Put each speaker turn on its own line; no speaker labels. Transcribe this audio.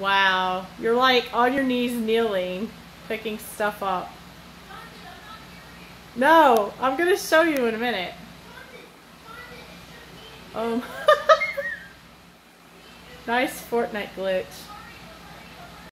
Wow. You're like on your knees kneeling, picking stuff up. No, I'm going to show you in a minute. Oh, nice Fortnite glitch.